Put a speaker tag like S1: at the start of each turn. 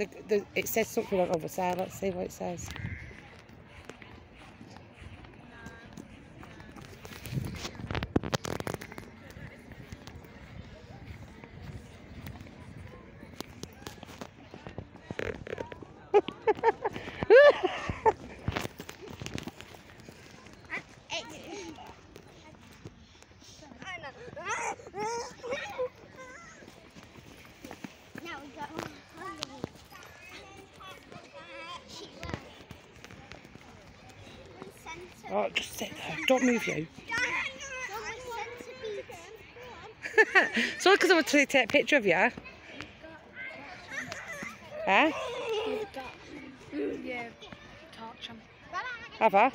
S1: The, the, it says something on over side. Let's see what it says. Oh, just sit there. Don't move you. so because I want to take a picture of you. Huh?
S2: Yeah, torch 'em.
S1: Have I?